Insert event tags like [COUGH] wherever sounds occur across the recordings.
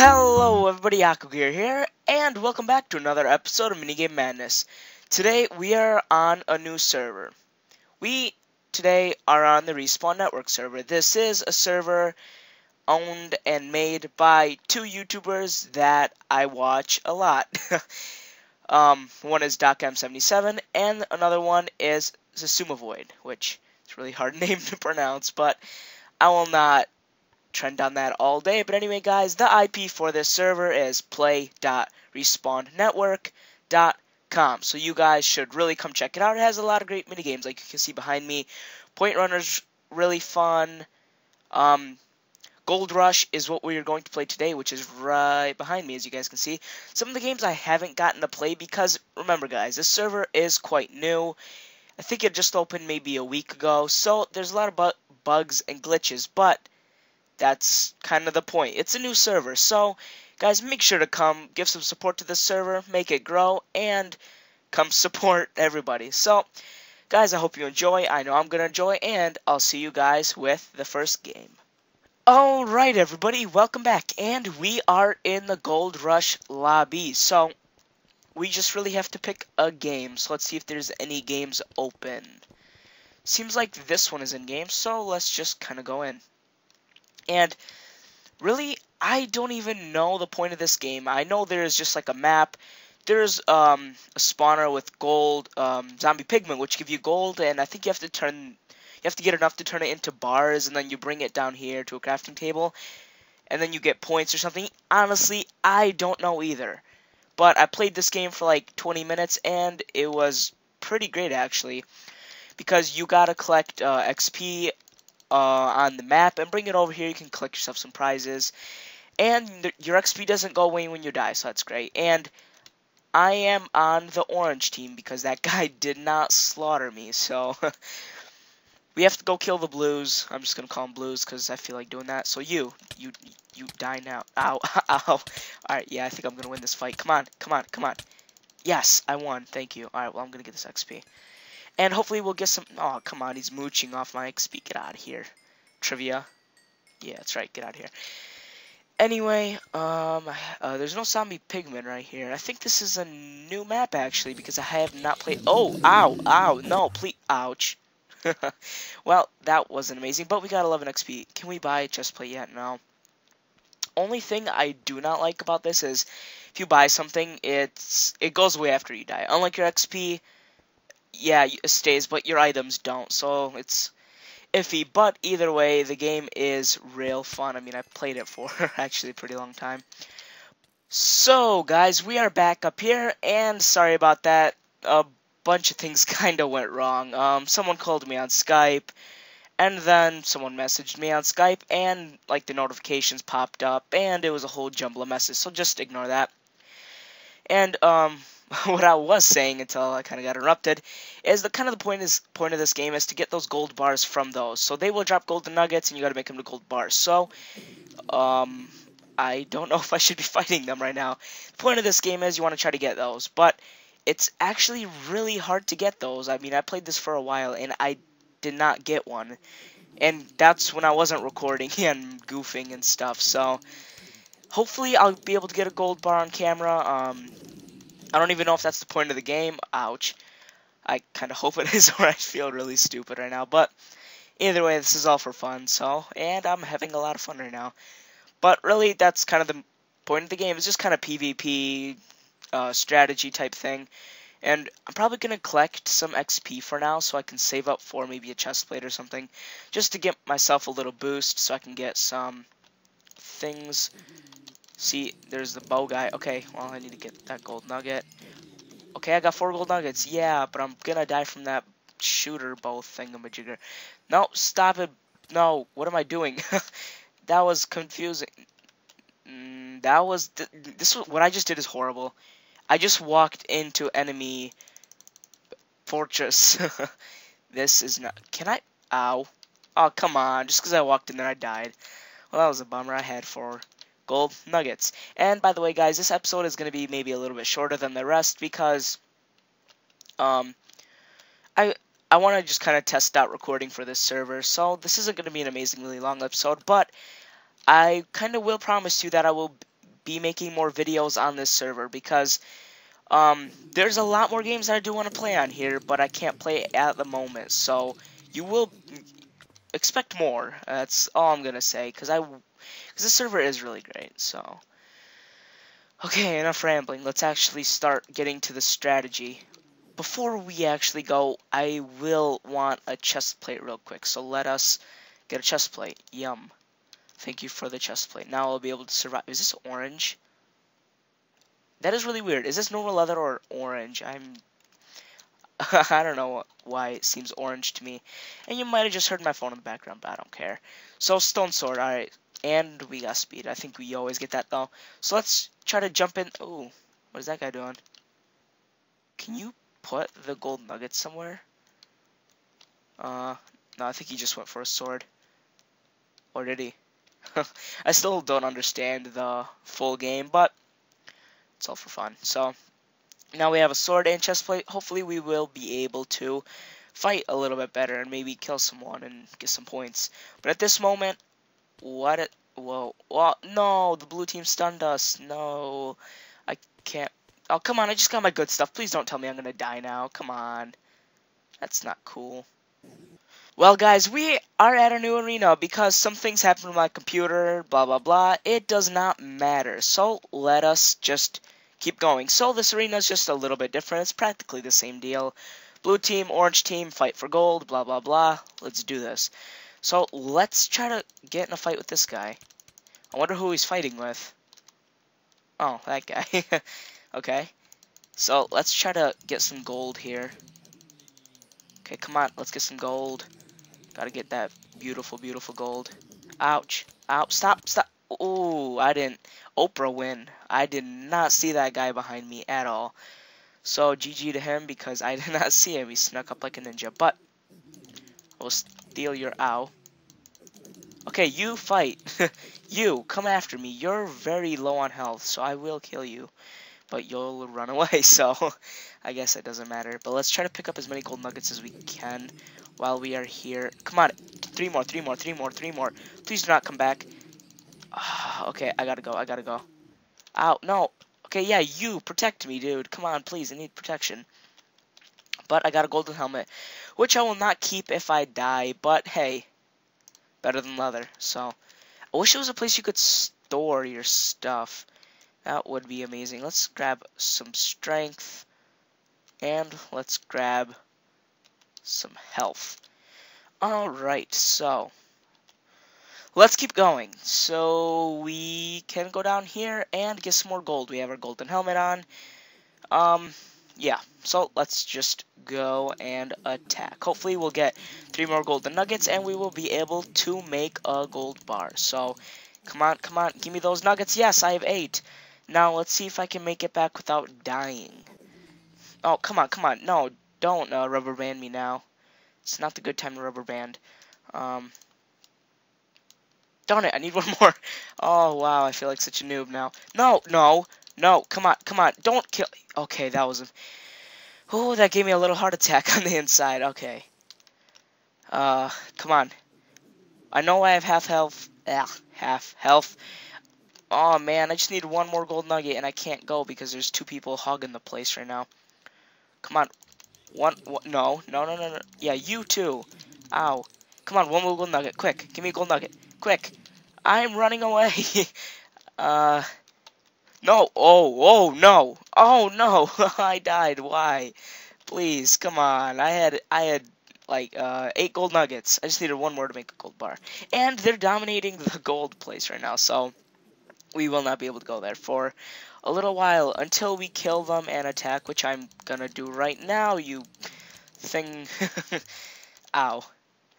Hello everybody, Gear here, and welcome back to another episode of Minigame Madness. Today we are on a new server. We today are on the Respawn Network server. This is a server owned and made by two YouTubers that I watch a lot. [LAUGHS] um, one is DocM77 and another one is Xisumavoid, which is really hard [LAUGHS] name to pronounce, but I will not trend on that all day. But anyway, guys, the IP for this server is play.respawnnetwork.com. So you guys should really come check it out. It has a lot of great mini games, like you can see behind me. Point Runner's really fun. Um, Gold Rush is what we are going to play today, which is right behind me, as you guys can see. Some of the games I haven't gotten to play because, remember guys, this server is quite new. I think it just opened maybe a week ago, so there's a lot of bu bugs and glitches, but that's kind of the point. It's a new server, so guys, make sure to come, give some support to the server, make it grow, and come [LAUGHS] support everybody. So, guys, I hope you enjoy. I know I'm going to enjoy, and I'll see you guys with the first game. Alright, everybody, welcome back, and we are in the Gold Rush lobby. So, we just really have to pick a game. So, let's see if there's any games open. Seems like this one is in game, so let's just kind of go in. And really, I don't even know the point of this game. I know there's just like a map. There's um, a spawner with gold um, zombie pigmen, which give you gold, and I think you have to turn, you have to get enough to turn it into bars, and then you bring it down here to a crafting table, and then you get points or something. Honestly, I don't know either. But I played this game for like 20 minutes, and it was pretty great actually, because you gotta collect uh, XP uh, on the map and bring it over here. You can collect yourself some prizes. And your XP doesn't go away when you die, so that's great. And I am on the orange team because that [LAUGHS] guy did not slaughter me, so... [LAUGHS] we have to go kill the blues. I'm just gonna call them blues because I feel like doing that. So you, you, you die now. [LAUGHS] Ow, ow. Alright, yeah, I think I'm gonna win this fight. Come on, come on, come on. Yes, I won. Thank you. Alright, well, I'm gonna get this XP. And hopefully we'll get some... Oh, come on, he's mooching off my XP. Get out of here. Trivia. Yeah, that's right, get out of here. Anyway, um, uh, there's no zombie pigmen right here. I think this is a new map, actually, because I have not played... Oh, ow, ow, no, please... Ouch. [LAUGHS] well, that wasn't amazing, but we got 11 XP. Can we buy chest plate yet? No. Only thing I do not like about this is if you buy something, it's it goes away after you die. Unlike your XP, yeah, it stays, but your items don't, so it's iffy. But either way, the game is real fun. I mean, I played it for [LAUGHS] actually a pretty long time. So, guys, we are back up here, and sorry about that. A bunch of things [LAUGHS] kind of went wrong. Um, someone called me on Skype, and then someone messaged me on Skype, and, like, the notifications popped up, and it was a whole jumble of messes, so just ignore that. And, um, [LAUGHS] what I was saying until I kind of got interrupted is the kind of the point is point of this game is to get those gold bars from those. So they will drop golden nuggets, and you got to make them to gold bars. So, um, I don't [LAUGHS] know if I should be fighting them right now. The point of this game is you want to try to get those, but it's actually really hard to get those. I mean, I played this for a while, and I did not get one. And that's when I wasn't recording [LAUGHS] and goofing and stuff. So, hopefully I'll be able to get a gold bar on camera. Um, I don't even know if that's the point of the game. Ouch. I kind of hope it [LAUGHS] is, or I feel really stupid right now. But either way, this is all for fun. So, and I'm having a lot of fun right now. But really, that's kind of the point of the game. It's just kind of PvP uh, strategy type thing. And I'm probably going to collect some XP for now so I can save up for maybe a chest plate or something. Just to get myself a little boost so I can get some things See, there's the bow guy. Okay, well, I need to get that gold nugget. Okay, I got four gold nuggets. Yeah, but I'm gonna die from that shooter bow thingamajigger. No, stop it. No, what am I doing? [LAUGHS] that was confusing. Mm, that was... Th this was, What I just did is horrible. I just walked into enemy fortress. [LAUGHS] this is not... Can I... Ow. Oh, come on. Just because I walked in there, I died. Well, that was a bummer. I had four gold nuggets. And by the way, guys, this episode is going to be maybe a little bit shorter than the rest because um, I I want to just kind of test out recording for this server. So this isn't going to be an amazingly long episode, but I kind of will promise you that I will be making more videos on this server because um, there's a lot more games that I do want to play on here, but I can't play at the moment. So you will expect more. That's all I'm gonna say, cause I, cause the server is really great. So okay, enough rambling. Let's actually start getting to the strategy. Before we actually go, I will want a chest plate real quick. So let us get a chest plate. Yum. Thank you for the chest plate. Now I'll be able to survive. Is this orange? That is really weird. Is this normal leather or orange? I'm... [LAUGHS] I don't know why it seems orange to me. And you might have just heard my phone in the background, but I don't care. So, stone sword, alright. And we got speed. I think we always get that, though. So let's try to jump in. Oh, what is that guy doing? Can you put the gold nugget somewhere? Uh, no, I think he just went for a sword. Or did he? [LAUGHS] I still don't understand the full game, but it's all for fun. So now we have a sword and chest plate. Hopefully we will be able to fight a little bit better and maybe kill someone and get some points. But at this moment, what it whoa well no, the blue team stunned us. No. I can't Oh come on, I just got my good stuff. Please don't tell me I'm gonna die now. Come on. That's not cool. Well, guys, we are at a new arena because some things happened with my computer, blah, blah, blah. It does not matter. So let us just keep going. So this arena is just a little bit different. It's practically the same deal. Blue team, orange team, fight for gold, blah, blah, blah. Let's do this. So let's try to get in a fight with this guy. I wonder who he's fighting with. Oh, that guy. [LAUGHS] okay. So let's try to get some gold here. Okay, come on. Let's get some gold. Gotta get that beautiful, beautiful gold. Ouch. Ouch. Stop. Stop. Ooh, I didn't. Oprah win. I did not see that guy behind me at all. So, GG to him because I did [LAUGHS] not see him. He snuck up like a ninja. But, I will steal your ow. Okay, you fight. [LAUGHS] you, come after me. You're very low on health, so I will kill you. But you'll run [LAUGHS] away, so I guess it doesn't matter. But let's try to pick up as many gold nuggets as we can while we are here. Come on. Three more, three more, three more, three more. Please do not come back. [SIGHS] okay, I gotta go, I gotta go. Ow, no. Okay, yeah, you, protect me, dude. Come on, please, I need protection. But I got a golden helmet, which I will not keep if I die, but hey, better than leather, so. I wish it was a place you could store your stuff. That would be amazing. Let's grab some strength, and let's grab some health. Alright, so let's keep going. So we can go down here and get some more gold. We have our golden helmet on. Um, yeah, so let's just go and attack. Hopefully we'll get three more golden nuggets and we will be able to make a gold bar. So come on, come on, give me those nuggets. Yes, I have eight. Now let's see if I can make it back without dying. Oh, come on, come on. No, don't uh, rubber band me now. It's not the good time to rubber band. Um, darn it, I need [LAUGHS] one more. Oh, wow, I feel like such a noob now. No, no, no, come on, come on. Don't kill. Okay, that was a... Oh, that gave me a little heart attack [LAUGHS] on the inside. Okay. Uh, come on. I know I have half health. Ah, half health. Oh, man, I just need one more gold nugget, and I can't go because there's two people hogging the place right now. Come on, one, one, no, no, no, no, no. Yeah, you too. Ow. Come on, one more gold nugget. Quick, give me a gold nugget. Quick. I'm running away. [LAUGHS] uh, no. Oh, oh, no. Oh, no. [LAUGHS] I died. Why? Please, come on. I had, I had, like, uh, eight gold nuggets. I just needed one more to make a gold bar. And they're dominating the [LAUGHS] gold place right now, so we will not be able to go there for a little while until we kill them and attack, which I'm gonna do right now, you thing. [LAUGHS] Ow.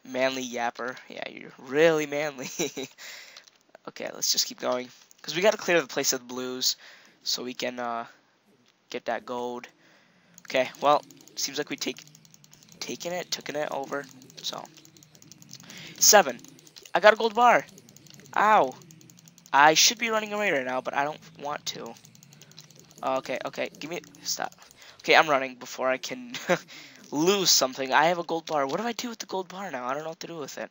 Manly yapper. Yeah, you're really manly. okay, let's just keep going. Because we gotta clear the place of the blues so we can uh, get that gold. Okay, well, seems like we take taking it, taking it over. So, seven. I got a gold bar. Ow. I should be running away right now, but I don't want to. Okay, okay, give me, stop. Okay, I'm running before I can [LAUGHS] lose something. I have a gold bar. What do I do with the gold bar now? I don't know what to do with it.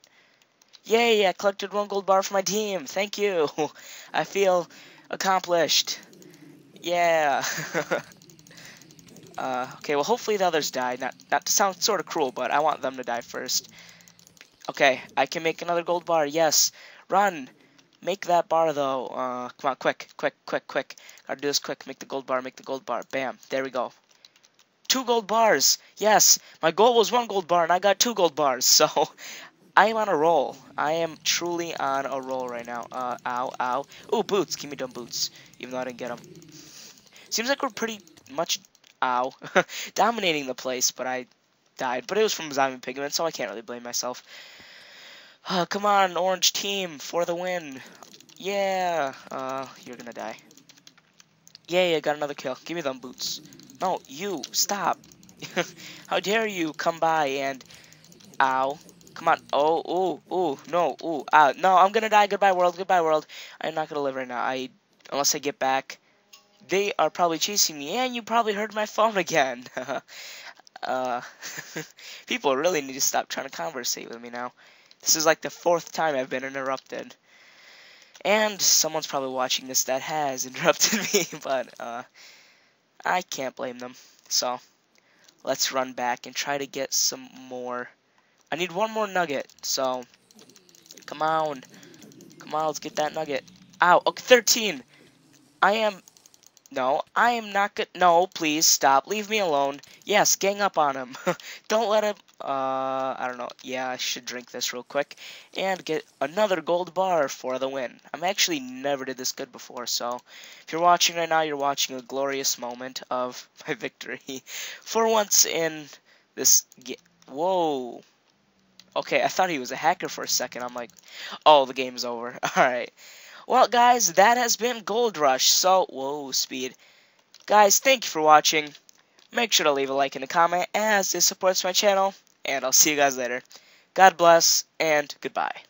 Yay, I collected one gold bar for my team. Thank you. [LAUGHS] I feel Accomplished. Yeah. [LAUGHS] uh, okay, well, hopefully the others die. Not, not to sound sort of cruel, but I want them to die first. Okay, I can make another gold bar. Yes. Run. Make that bar, though. Uh, come on, quick, quick, quick, quick. Gotta do this quick. Make the gold bar, make the gold bar. Bam. There we go. Two gold bars. Yes, my goal was one gold bar, and I got two gold bars. [LAUGHS] So, I am on a roll. I am truly on a roll right now. Uh, ow, ow. Ooh, boots. Give me dumb boots. Even though I didn't get them. Seems like we're pretty much, ow, [LAUGHS] dominating the place, but I died. But it was from zombie pigmen, so I can't really blame myself. [SIGHS] Uh, come on, orange team, for the win. Yeah. Uh, you're gonna die. Yay, I got another kill. Give me them boots. No, you, stop. [LAUGHS] How dare you come by and... Ow. Come on. Oh, ooh, ooh, no, ooh, ah, no, I'm gonna die. Goodbye, world. Goodbye, world. I'm not gonna live right now. I, unless I get back. They are probably chasing me, and you probably heard my phone again. [LAUGHS] uh, [LAUGHS] people really need to stop trying to conversate with me now. This is like the fourth time I've been interrupted. And someone's probably watching this that has [LAUGHS] interrupted me, but uh, I can't blame them. So let's run back and try to get some more. I need one more nugget, so come on. Come on, let's get that nugget. Ow, okay, 13. I am no, I am not good. No, please stop. Leave me alone. Yes, gang up on him. [LAUGHS] don't let him. Uh, I don't know. Yeah, I should drink this real quick and get another gold bar for the win. I'm actually never did this good before, so if you're watching right now, you're watching a glorious moment of [LAUGHS] my victory. [LAUGHS] for once in this. Whoa. Okay, I thought he was a hacker for a second. I'm like, oh, the game's over. [LAUGHS] All right. Well, guys, that has been Gold Rush. So, whoa, speed. Guys, thank you for watching. Make sure to leave a like and a comment as this supports my channel. And I'll see you guys later. God bless, and goodbye.